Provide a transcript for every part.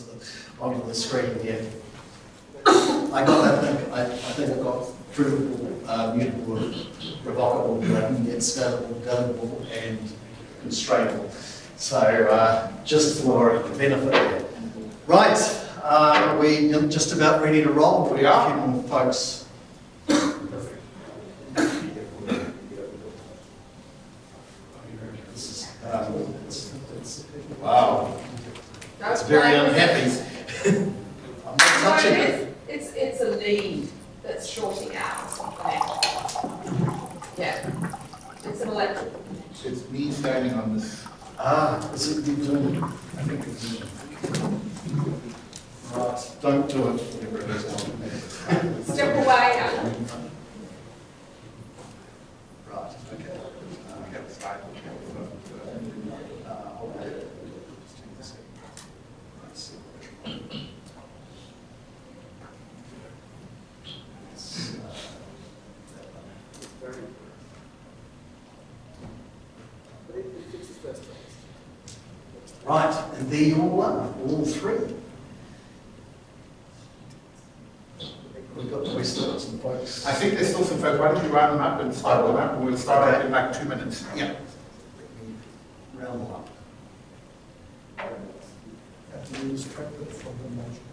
onto the, onto the screen here. I got that link, I, I think I got provable, uh, mutable, revocable, and yet scalable, deliverable, and constrainable. So, uh, just for the benefit. Right, uh, we are just about ready to roll. We are. A few more folks. different. Some folks, why don't you round them up and start them up, and we'll start out in like two minutes. Yeah. Round them up. Have to be distracted from the motion.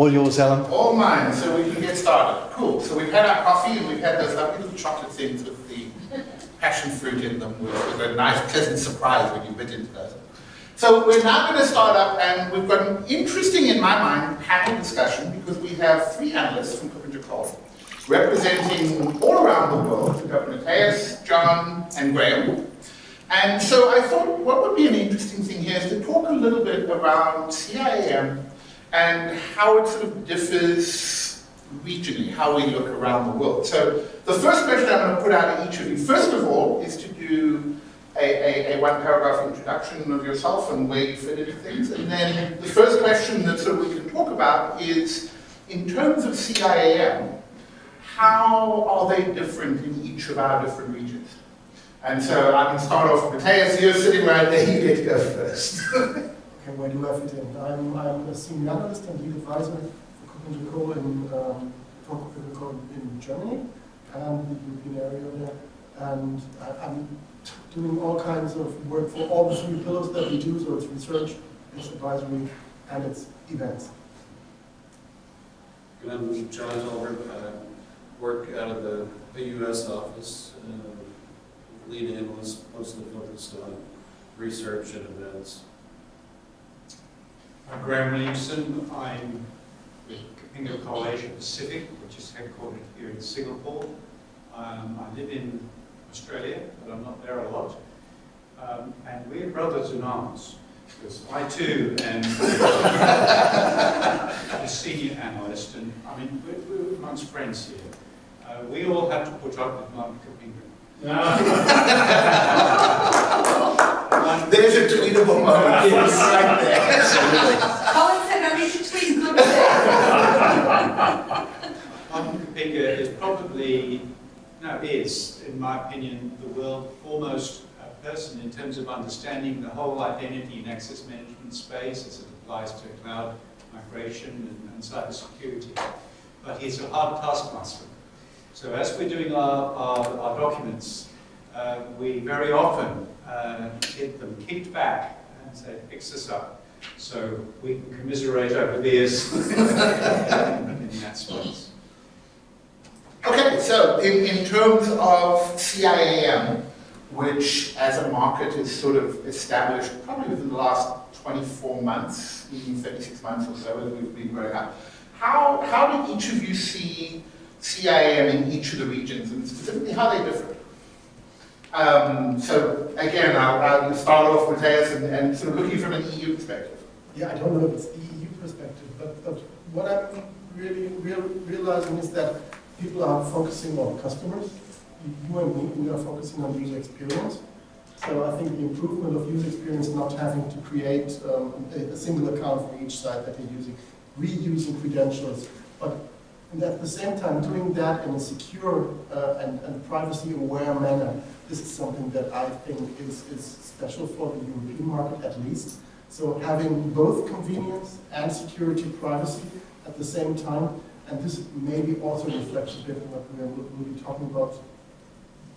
All yours, Alan. All mine, so we can get started. Cool. So we've had our coffee and we've had those lovely little chocolate things with the passion fruit in them, which was a nice, pleasant surprise when you bit into those. So we're now going to start up, and we've got an interesting, in my mind, panel discussion because we have three analysts from Cook and representing all around the world. We've John, and Graham. And so I thought what would be an interesting thing here is to talk a little bit around CIAM and how it sort of differs regionally, how we look around the world. So the first question I'm going to put out to each of you, first of all, is to do a, a, a one paragraph introduction of yourself and where you fit into things. And then the first question that sort of we can talk about is, in terms of CIAM, how are they different in each of our different regions? And so I can start off, Matthias, you're sitting right there, you get to go first. Okay, where do I fit in? I'm, I'm a senior analyst and lead advisor for and Co. in, um, and in Germany and the European area there. And I- I'm doing all kinds of work for all the three pillars that we do, so it's research, it's advisory, and it's events. Good, I'm John Tolbert, I work out of the, the US office, uh, lead analyst, mostly focused on research and events. I'm Graham Williamson. I'm with KuppingerCole Asia Pacific, which is headquartered here in Singapore. Um, I live in Australia, but I'm not there a lot. Um, and we're brothers in arms, because I too am a senior analyst, and I mean, we're, we're amongst friends here. Uh, we all have to put up with Martin Kuppinger. One- There's a tweetable moment right there. Colin said I need to tweet good Martin Kuppinger is probably, no, is, in my opinion, the world's foremost uh, person in terms of understanding the whole identity and access management space as it applies to cloud migration and, and cybersecurity. But he's a hard taskmaster. So as we're doing our, our, our documents, uh, we very often uh, get them kicked back and say, fix this up. So we can commiserate over theirs in that space. Okay, so in, in terms of CIAM, which as a market is sort of established probably within the last 24 months, even 36 months or so as we've been growing up, how, how do each of you see CIAM in each of the regions and specifically how they differ? Um, so again, I'll, I'll start off with Matthias and, and sort of looking from an EU perspective. Yeah, I don't know if it's the EU perspective, but, but what I'm really real, realizing is that people are focusing on customers. You and me, we are focusing on user experience. So I think the improvement of user experience, not having to create um, a, a single account for each site that you're using, reusing credentials, but at the same time doing that in a secure uh, and, and privacy-aware manner. This is something that I think is, is special for the European market at least. So having both convenience and security privacy at the same time, and this maybe also reflects a bit what we'll, we'll be talking about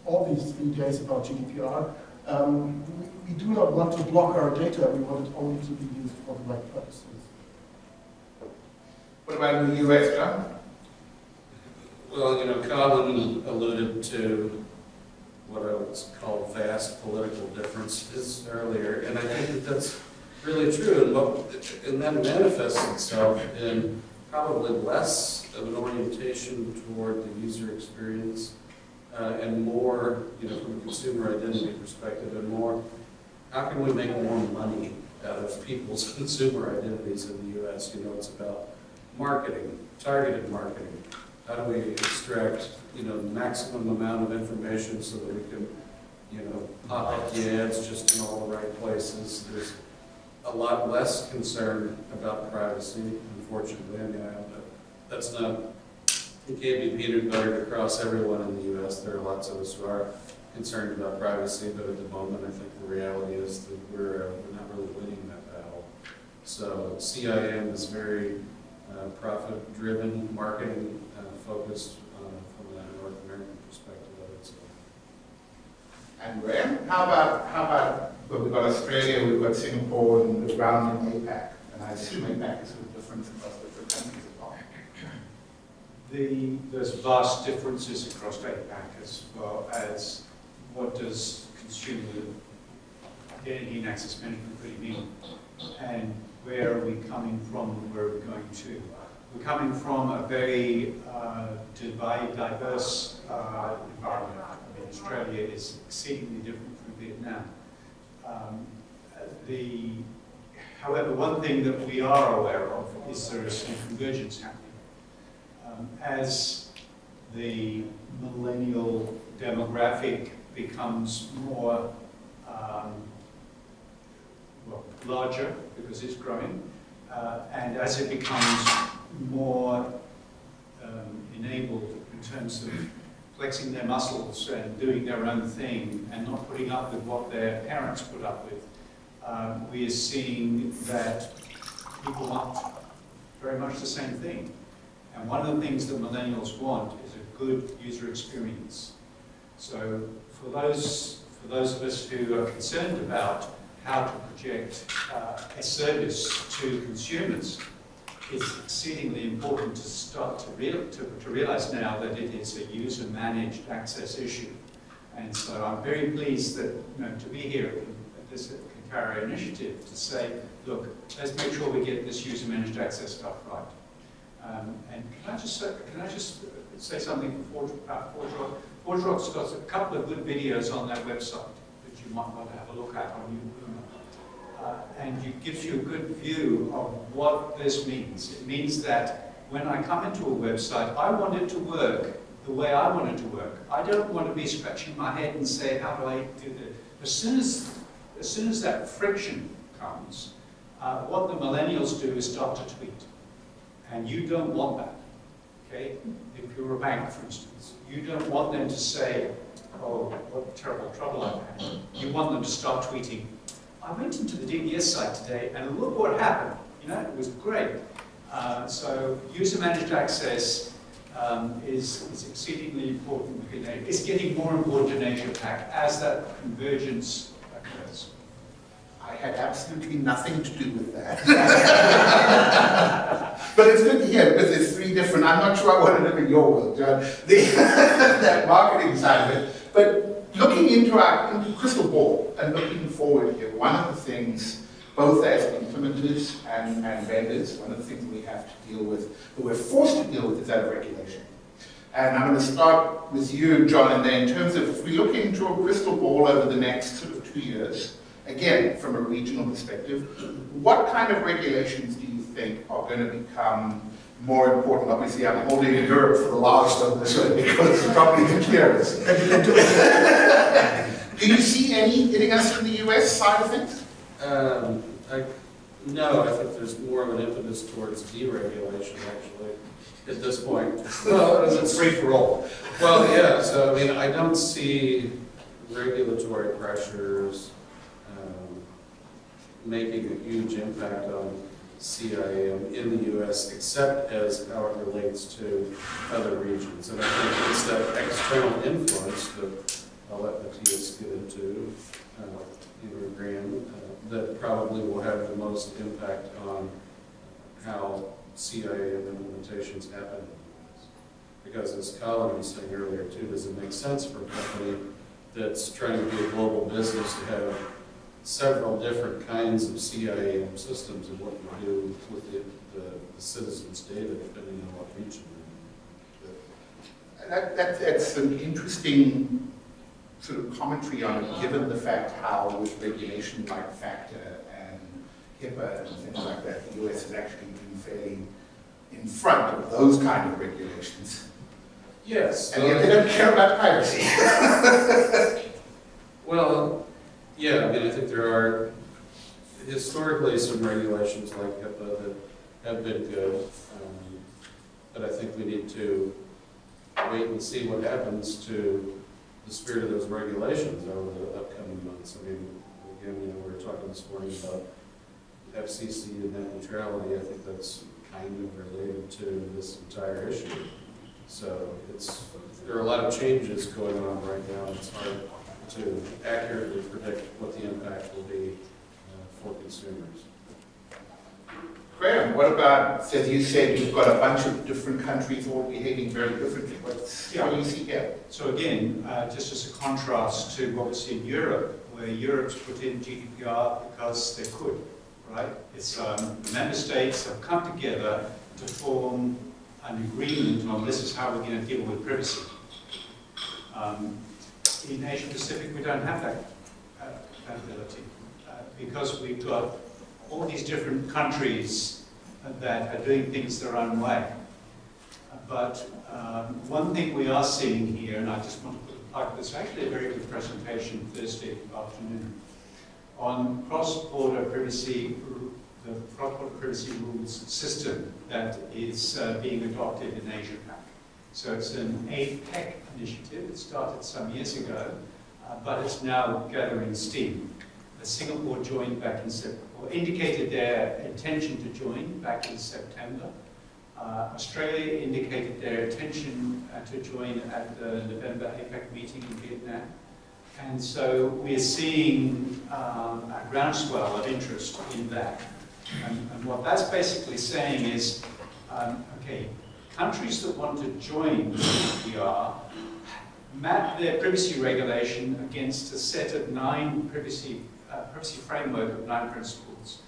all these three days about GDPR. Um, we, we do not want to block our data, we want it only to be used for the right purposes. What about the US, John? Well, you know, Colin alluded to what I would call vast political differences earlier, and I think that that's really true, and what, and that manifests itself in probably less of an orientation toward the user experience, uh, and more, you know, from a consumer identity perspective, and more, how can we make more money out of people's consumer identities in the US? You know, it's about marketing, targeted marketing. How do we extract, you know, maximum amount of information so that we can, you know, pop up the ads just in all the right places? There's a lot less concern about privacy, unfortunately. I mean, I, that's not, it can't be peanut buttered across everyone in the U.S. There are lots of us who are concerned about privacy, but at the moment, I think the reality is that we're, uh, we're not really winning that battle. So CIAM is very uh, profit-driven, marketing focused uh, from a North American perspective of it. So. And Graham, how about, how about, well, we've got Australia, we've got Singapore, and the ground in APAC, and I assume APAC is sort of different across different countries as well. The, there's vast differences across APAC as well as what does consumer identity and access management really mean? And where are we coming from and where are we going to? We're coming from a very uh, diverse uh, environment. I mean, Australia is exceedingly different from Vietnam. Um, the, however, one thing that we are aware of is there is some convergence happening. Um, as the millennial demographic becomes more um, well, larger because it's growing, uh, and as it becomes more um, enabled in terms of flexing their muscles and doing their own thing and not putting up with what their parents put up with, um, we are seeing that people want very much the same thing. And one of the things that millennials want is a good user experience. So for those, for those of us who are concerned about how to project uh, a service to consumers, it's exceedingly important to start to, real, to, to realize now that it is a user-managed access issue. And so I'm very pleased that you know, to be here at this Kantara initiative to say, look, let's make sure we get this user-managed access stuff right. Um, and can I just can I just say something for about ForgeRock? ForgeRock's got a couple of good videos on their website that you might want to have a look at on YouTube uh, and it gives you a good view of what this means. It means that when I come into a website, I want it to work the way I want it to work. I don't want to be scratching my head and say, how do I do this? As soon as, as, soon as that friction comes, uh, what the millennials do is start to tweet. And you don't want that, okay? If you're a bank, for instance, you don't want them to say, oh, what terrible trouble I've had. You want them to start tweeting, I went into the DBS site today and look what happened. You know, it was great. Uh, so user-managed access um, is, is exceedingly important. It's getting more important in Asia Pac as that convergence occurs. I had absolutely nothing to do with that. but it's good to hear because there's three different, I'm not sure I want to live in your world, John, the, that marketing side of it. But looking into our into crystal ball and looking forward here, one of the things, both as implementers and, and vendors, one of the things we have to deal with, that we're forced to deal with, is that of regulation. And I'm going to start with you, John, and then in terms of if we look into a crystal ball over the next sort of two years, again, from a regional perspective, what kind of regulations do you think are going to become more important. Obviously, I'm holding Europe for the last of this one because it's probably the clearest. Do you see any, anything else in the US side of things? Um, I, no, I think there's more of an impetus towards deregulation, actually, at this point. Well, It's free for all. Well, yeah, so I mean, I don't see regulatory pressures um, making a huge impact on CIAM in the US, except as how it relates to other regions. And I think it's that external influence that Let Matthias get into, uh, either Graham, uh, that probably will have the most impact on how CIAM implementations happen. Because as Colin was saying earlier too, does it make sense for a company that's trying to be a global business to have several different kinds of CIAM systems and what you do with the, the the citizens' data depending on what region you're in. That, that, that's an interesting sort of commentary on it, given the fact how with regulation like FACTA and HIPAA and things like that, the US has actually been fairly in front of those kind of regulations. Yes. And yet they don't care about privacy. Well, yeah, I mean, I think there are historically some regulations like HIPAA that have been good. um, But I think we need to wait and see what happens to the spirit of those regulations over the upcoming months. I mean, again, you know, we were talking this morning about FCC and net neutrality. I think that's kind of related to this entire issue. So it's, there are a lot of changes going on right now. It's hard to accurately predict what the impact will be uh, for consumers. Graham, what about, as you said, you've got a bunch of different countries all behaving very differently. What's, what do you see here? So again, uh, just as a contrast to what we see in Europe, where Europe's put in GDPR because they could, right? It's um, the member states have come together to form an agreement on this is how we're going to deal with privacy. Um, in Asia Pacific, we don't have that, uh, that ability uh, because we've got all these different countries that are doing things their own way. But um, one thing we are seeing here, and I just want to put a plug, actually a very good presentation Thursday afternoon on cross-border privacy, the cross-border privacy rules system that is uh, being adopted in Asia Pac. So it's an APEC initiative. It started some years ago, uh, but it's now gathering steam. Singapore joined back in Sep- or indicated their intention to join back in September. Uh, Australia indicated their intention uh, to join at the November APEC meeting in Vietnam. And so we're seeing um, a groundswell of interest in that. And, and what that's basically saying is, um, okay, countries that want to join the GDPR map their privacy regulation against a set of nine privacy, uh, privacy framework of nine principles.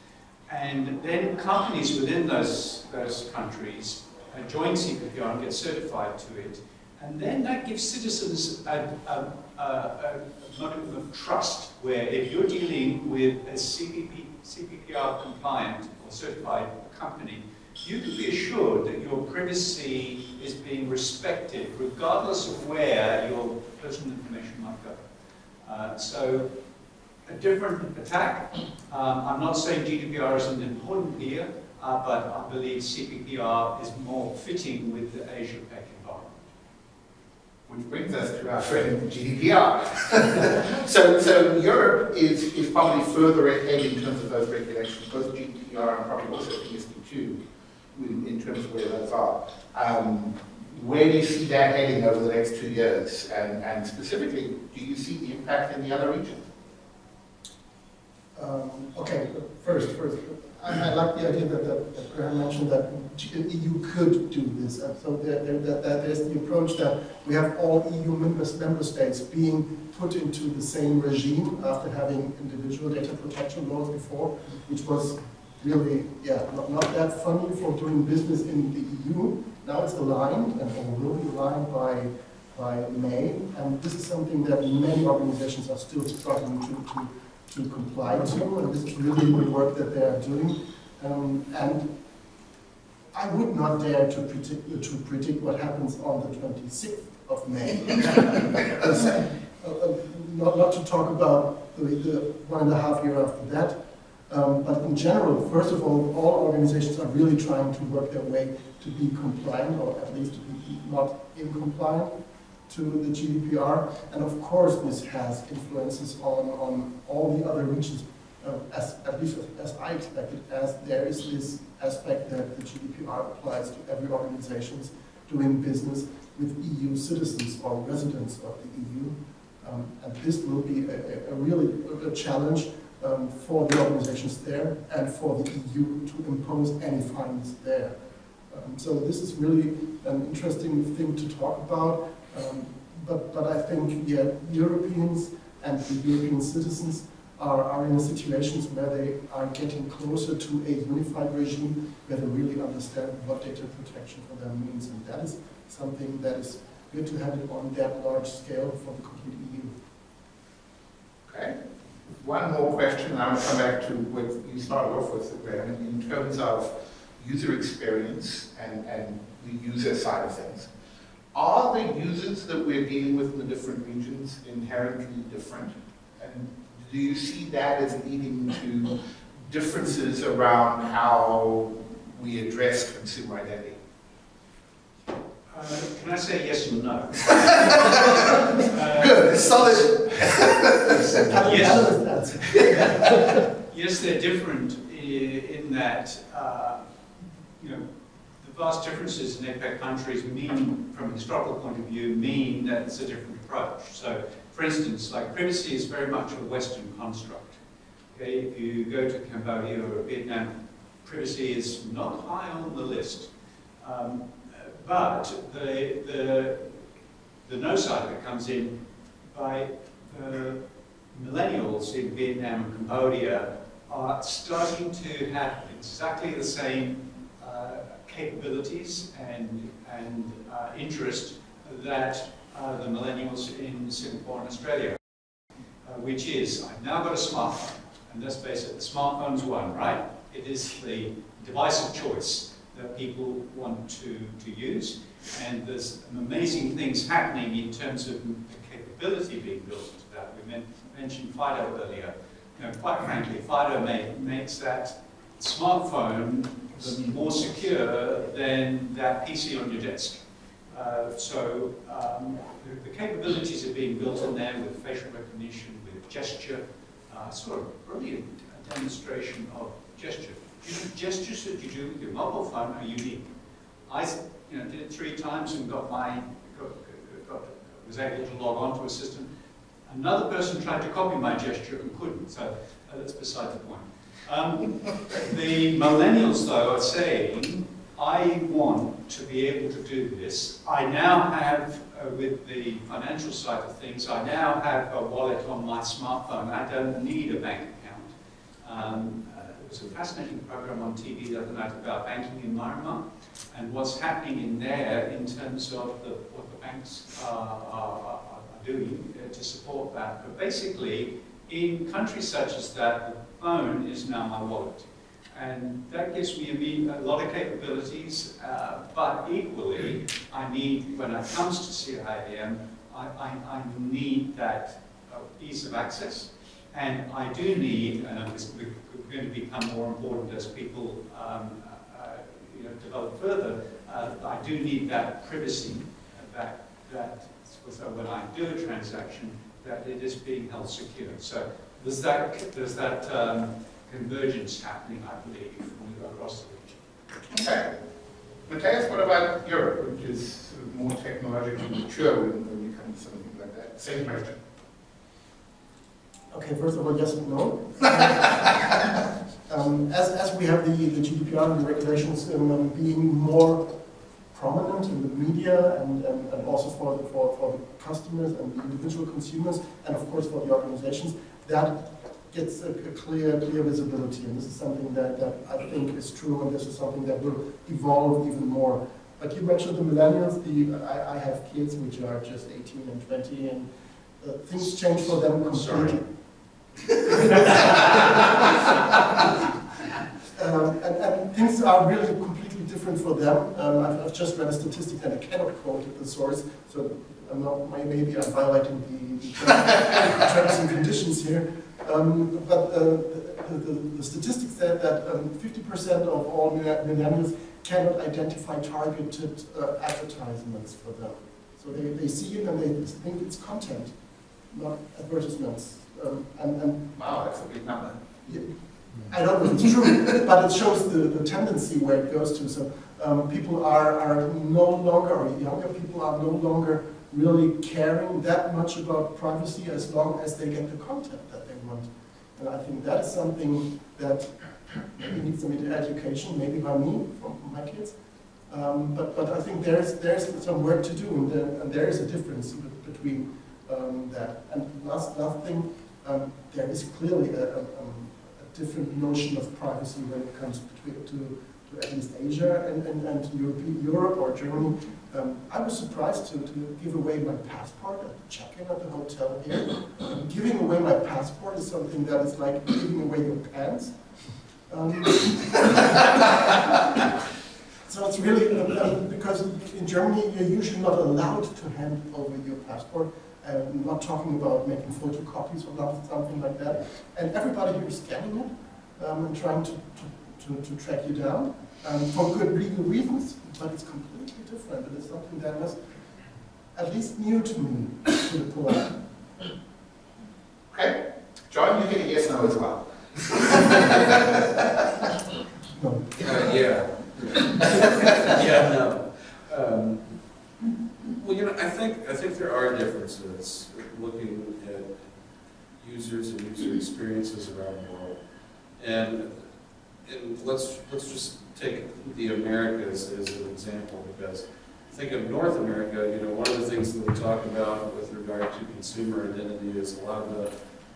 And then companies within those, those countries uh, join CBPR and get certified to it. And then that gives citizens a, a, a, a modicum of trust, where if you're dealing with a CBP, CBPR compliant or certified company, you can be assured that your privacy is being respected, regardless of where your personal information might go. Uh, so, a different attack. Um, I'm not saying GDPR isn't important here, uh, but I believe CBPR is more fitting with the Asia Pac environment. Which brings us to our friend GDPR. so, so Europe is, is probably further ahead in terms of those regulations, both GDPR and probably also PSD2, in, in terms of where those are. Um, where do you see that heading over the next two years? And, and specifically, do you see the impact in the other regions? Um, Okay, first, first, I, I like the idea that, that that Graham mentioned that EU could do this. And so there, there, that, that there's the approach that we have all EU members, member states being put into the same regime after having individual data protection laws before, which was really, yeah, not, not that funny for doing business in the EU. Now it's aligned and will be aligned by, by May. And this is something that many organizations are still struggling to, to to comply to, and this is really the work that they are doing. Um, and I would not dare to predict, to predict what happens on the 26th of May. Not, not to talk about the, the one and a half year after that, um, but in general, first of all, all organizations are really trying to work their way to be compliant, or at least to be not incompliant to the GDPR. And of course, this has influences on, on all the other regions, uh, as, at least as, as I expected, as there is this aspect that the GDPR applies to every organization doing business with EU citizens or residents of the EU. Um, and this will be a, a, a really a challenge um, for the organizations there and for the EU to impose any fines there. Um, so this is really an interesting thing to talk about. Um, but, but I think yeah, Europeans and the European citizens are, are in situations where they are getting closer to a unified regime where they really understand what data protection for them means. And that is something that is good to have it on that large scale for the complete EU. Okay. One more question, and I'll come back to what you started off with, Graham, in terms of user experience and, and the user side of things. Are the users that we're dealing with in the different regions inherently different? And do you see that as leading to differences around how we address consumer identity? Uh, can I say yes or no? uh, Good, solid. yes, yes, they're different in that, uh, you know, the vast differences in APEC countries mean, from a historical point of view, mean that it's a different approach. So, for instance, like privacy is very much a Western construct. Okay, if you go to Cambodia or Vietnam, privacy is not high on the list. Um, but the, the, the no side of it comes in by the millennials in Vietnam and Cambodia are starting to have exactly the same capabilities and, and uh, interest that uh, the millennials in Singapore and Australia, uh, which is, I've now got a smartphone, and let's face it, the smartphone's one, right? It is the device of choice that people want to, to use. And there's amazing things happening in terms of capability being built into that. We mentioned Fido earlier. You know, quite frankly, Fido make, makes that smartphone more secure than that PC on your desk. Uh, so um, the, the, capabilities are being built in there with facial recognition, with gesture, uh, sort of brilliant demonstration of gesture gestures that you do with your mobile phone are unique. I you know, did it three times and got my, got, got, was able to log on to a system. Another person tried to copy my gesture and couldn't, so uh, that's beside the point. Um, the millennials, though, are saying, I want to be able to do this. I now have, uh, with the financial side of things, I now have a wallet on my smartphone. I don't need a bank account. Um, was a fascinating program on TV the other night about banking in Myanmar and what's happening in there in terms of the, what the banks are, are, doing uh, to support that. But basically, in countries such as that, phone is now my wallet. And that gives me a, lot of capabilities, uh, but equally, I need, when it comes to CIAM, I, I, I need that uh, ease of access. And I do need, and going to become more important as people um, uh, you know, develop further, uh, I do need that privacy, that, that so when I do a transaction, that it is being held secure. So there's that, there's that um, convergence happening, I believe, across the region. Okay. Matthias, what about Europe, which is sort of more technologically mature when, when you come to something like that? Same question. Okay, first of all, yes and no. um, as, as we have the, the GDPR and the regulations um, being more prominent in the media and, and, and also for the, for, for the customers and the individual consumers, and of course for the organizations, that gets a, a, clear, clear visibility. And this is something that, that I think is true, and this is something that will evolve even more. But you mentioned the millennials. The, I, I have kids which are just 18 and 20, and uh, things change for them completely. um, and, and, things are really completely different for them. Um, I've, I've, just read a statistic and I cannot quote the source, so I'm not, maybe I'm violating the- the terms and conditions here, um, but uh, the, the, the statistics said that um, 50% of all millennials cannot identify targeted uh, advertisements for them. So they, they see it and they think it's content, not advertisements. Um, and, and Wow, that's a big number. I don't know if it's true, but it shows the, the tendency where it goes to. So um, people are, are no longer, or younger people are no longer really caring that much about privacy as long as they get the content that they want. And I think that is something that maybe needs some education, maybe by me, from my kids. Um, but, but I think there's, there's some work to do, and, there, and there is a difference between um, that. And last, last thing, um, there is clearly a, a, um, a different notion of privacy when it comes between, to, to at least Asia and, and, and Europe, Europe or Germany. Um, I was surprised to, to give away my passport at the check-in at the hotel here. Um, giving away my passport is something that is like giving away your pants. Um, so it's really, uh, uh, because in Germany, you're usually not allowed to hand over your passport. I'm not talking about making photocopies or something like that. And everybody here is scanning it um, and trying to, to, to, to track you down um, for good legal reasons, but it's completely different. It is something that was at least new to me, to the point. Okay, John, you get a yes, no as well. No. Uh, yeah. Yeah, no. Um, Well, you know, I think, I think there are differences looking at users and user experiences around the world. And, and let's, let's just take the Americas as an example, because think of North America, you know, one of the things that we talk about with regard to consumer identity is a lot of the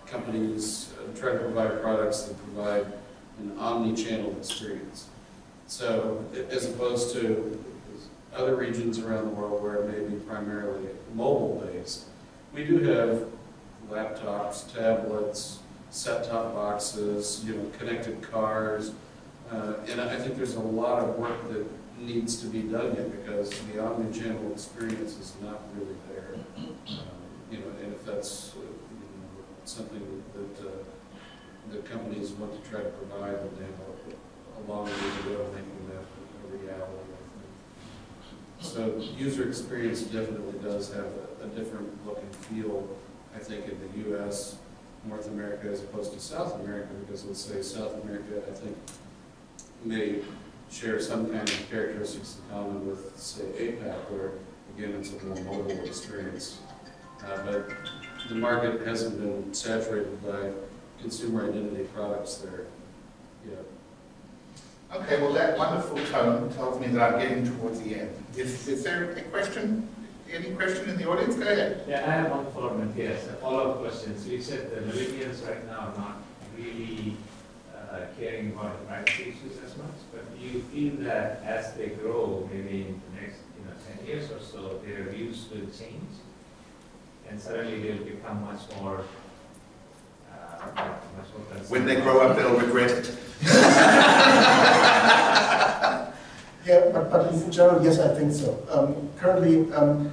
companies uh, try to provide products that provide an omni-channel experience. So as opposed to other regions around the world where it may be primarily mobile-based, we do have laptops, tablets, set-top boxes, you know, connected cars. Uh, And I think there's a lot of work that needs to be done yet because the omni-channel experience is not really there. Um, You know, and if that's, uh, you know, something that, uh, the companies want to try to provide, then they have a- long way to go making that a reality. So user experience definitely does have a- a different look and feel, I think, in the US, North America as opposed to South America, because let's say South America, I think, may share some kind of characteristics in common with, say, APAC, where, again, it's a more mobile experience. Uh, But the market hasn't been saturated by consumer identity products there yet. Okay, well, that wonderful tone tells me that I'm getting towards the end. Is, is there a question? Any question in the audience? Go ahead. Yeah, I have one follow-up, yes, a follow-up question. So you said the millennials right now are not really uh, caring about the privacy issues as much, but do you feel that as they grow, maybe in the next, you know, ten years or so, their views will change? And suddenly they'll become much more, uh, much more? When they grow up, they'll regret it. Yeah, but, but in general, yes, I think so. Um, currently, um,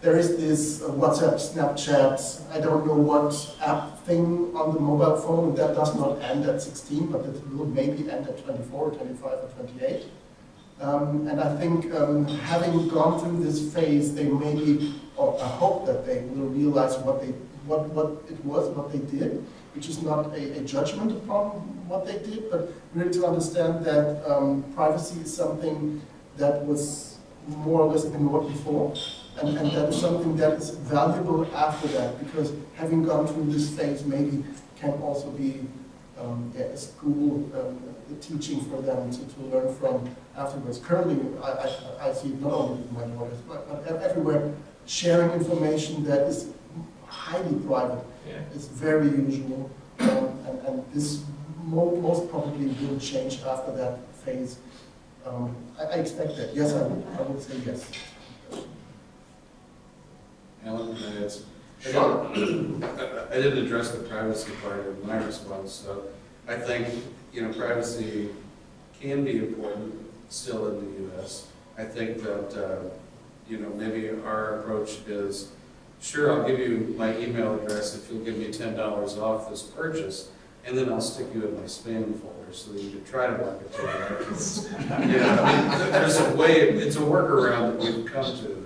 there is this uh, WhatsApp, Snapchat, I don't know what app thing on the mobile phone that does not end at 16, but it will maybe end at 24, 25, or 28. Um, and I think um, having gone through this phase, they maybe, or I hope that they will realize what they, what, what it was, what they did, which is not a, a judgment upon what they did, but really to understand that um, privacy is something that was more or less ignored before, and, and that is something that is valuable after that, because having gone through this phase maybe can also be um, yeah, a school um, a teaching for them to, to learn from afterwards. Currently, I, I, I see not only with my daughters, but, but everywhere, sharing information that is highly private Yeah. is very usual, um, and, and this mo- most probably will change after that phase. Um, I, I expect that, yes, I would, I would say yes. Alan, can I add Sure. I didn't address the privacy part of my response, so I think, you know, privacy can be important still in the US. I think that uh, you know, maybe our approach is, sure, I'll give you my email address if you'll give me ten dollars off this purchase, and then I'll stick you in my spam folder so that you can try to market to it. You know, I mean, there's a way, it's a workaround that we've come to.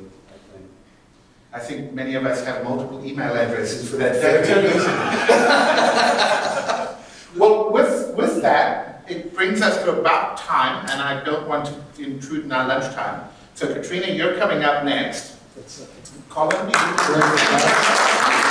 I think many of us have multiple email addresses for that very reason. Well, with, with that, it brings us to about time, and I don't want to intrude in our lunchtime. So Katrina, you're coming up next. Colin, you-